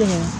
Ôi, không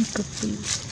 please.